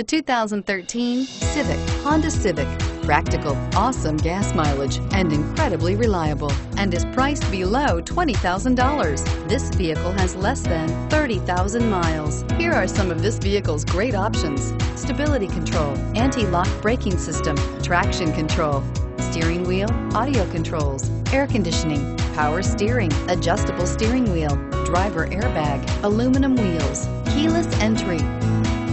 The 2013 Civic, Honda Civic. Practical, awesome gas mileage, and incredibly reliable, and is priced below $20,000. This vehicle has less than 30,000 miles. Here are some of this vehicle's great options. Stability control, anti-lock braking system, traction control, steering wheel, audio controls, air conditioning, power steering, adjustable steering wheel, driver airbag, aluminum wheels, keyless entry,